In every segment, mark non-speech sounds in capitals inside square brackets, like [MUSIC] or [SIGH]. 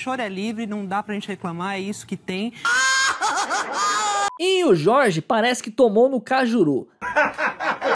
choro é livre, não dá pra gente reclamar, é isso que tem. [LAUGHS] E o Jorge parece que tomou no cajuru.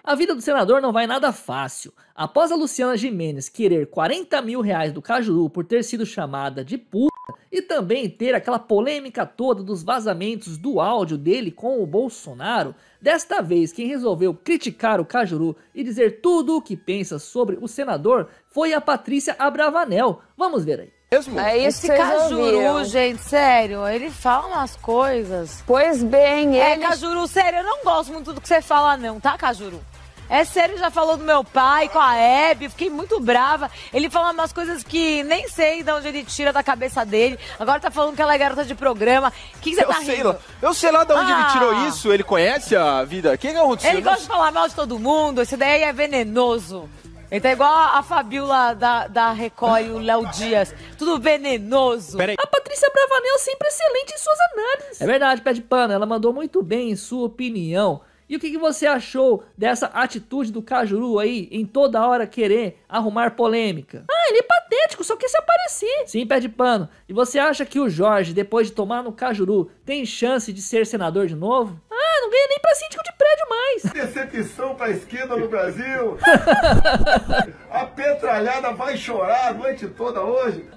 A vida do senador não vai nada fácil. Após a Luciana Jimenez querer 40 mil reais do cajuru por ter sido chamada de puta e também ter aquela polêmica toda dos vazamentos do áudio dele com o Bolsonaro, desta vez quem resolveu criticar o cajuru e dizer tudo o que pensa sobre o senador foi a Patrícia Abravanel. Vamos ver aí mesmo? É isso Esse Cajuru, gente, sério, ele fala umas coisas. Pois bem, é, ele... É, Cajuru, sério, eu não gosto muito do que você fala não, tá, Cajuru? É sério, já falou do meu pai com a Hebe, fiquei muito brava. Ele fala umas coisas que nem sei de onde ele tira da cabeça dele. Agora tá falando que ela é garota de programa. O que, que você eu tá sei rindo? Lá. Eu sei lá de onde ah. ele tirou isso. Ele conhece a vida. O que aconteceu? Ele gosta de falar mal de todo mundo. Esse daí é venenoso. Ele tá igual a Fabiola da, da Record e o Léo Dias. Tudo venenoso. Peraí. A Patrícia Bravanel sempre excelente em suas análises. É verdade, pé de pano. Ela mandou muito bem em sua opinião. E o que, que, você achou dessa atitude do Cajuru aí em toda hora querer arrumar polêmica? Ah, ele é patético, só quer se aparecer. Sim, pé de pano. E você acha que o Jorge, depois de tomar no Cajuru, tem chance de ser senador de novo? Ganha nem pra síndico de prédio mais. Decepção pra esquerda no Brasil. [LAUGHS] a petralhada vai chorar a noite toda hoje.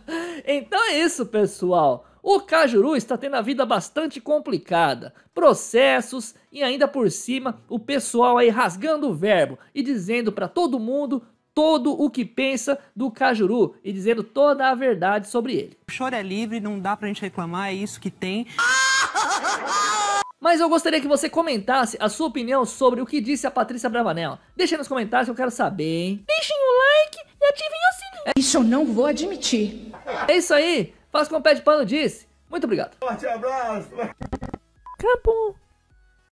Então é isso, pessoal. O Cajuru está tendo a vida bastante complicada, processos e ainda por cima o pessoal aí rasgando o verbo e dizendo para todo mundo todo o que pensa do Cajuru e dizendo toda a verdade sobre ele. O choro é livre, não dá pra gente reclamar, é isso que tem. [LAUGHS] Mas eu gostaria que você comentasse a sua opinião sobre o que disse a Patrícia Bravanel. Deixa aí nos comentários que eu quero saber, hein? Deixem o like e ativem o sininho. Isso eu não vou admitir. É isso aí. Faz como o pé de pano disse. Muito obrigado. Forte abraço. Acabou.